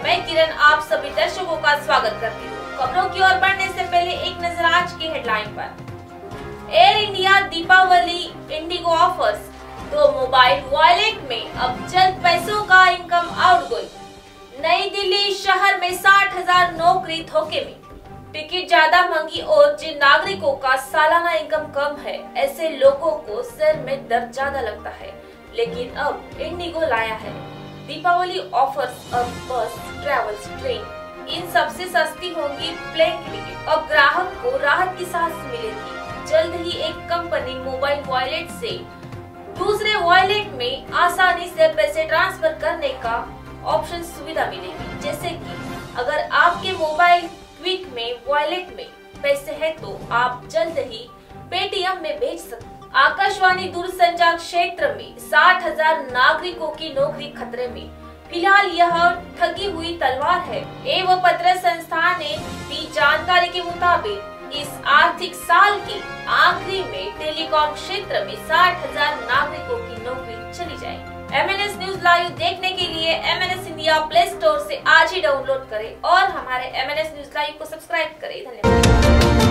आपका स्वागत करती हूँ। खबरों की ओर बढ़ने से पहले एक नज़र आज की हेडलाइन पर। Air India Deepawali IndiGo offers दो मोबाइल वॉलेट में अब जल्द पैसों का इनकम आउटगोइंग नई दिल्ली शहर में साठ हज़ार नौकरी धोखे में। टिकट ज़्यादा महँगी और जिन नागरिकों का सालाना इनकम कम है, ऐसे लोगों को सिर में दर्द ज़्यादा लगता है। लेकिन अब इंडिगो लाया है। दीपावली ऑफर्स अब बस ट्रेवल्स ट्रेन इन सबसे सस्ती होंगी प्लेन टिकट अब ग्राहक को राहत की सांस मिलेगी। जल्द ही एक कंपनी मोबाइल वॉलेट से दूसरे वॉलेट में आसानी से पैसे ट्रांसफ़र करने का ऑप्शन सुविधा मिलेगी। जैसे कि अगर आपके मोबाइल क्विक में वॉलेट में पैसे है तो आप जल्द ही पेटीएम में भेज सकते आकाशवाणी दूरसंचार क्षेत्र में साठ हज़ार नागरिकों की नौकरी खतरे में। फ़िलहाल यह ठगी हुई तलवार है, एवं पत्र संस्थान ने दी जानकारी के मुताबिक, इस आर्थिक साल के आखिरी में टेलीकॉम क्षेत्र में साठ हज़ार नागरिकों की नौकरी चली जाएगी। एस न्यूज़ लाइव देखने के लिए M N S India play store से आज ही डाउनलोड करें और हमारे M N S news live को सब्सक्राइब करें। धन्यवाद।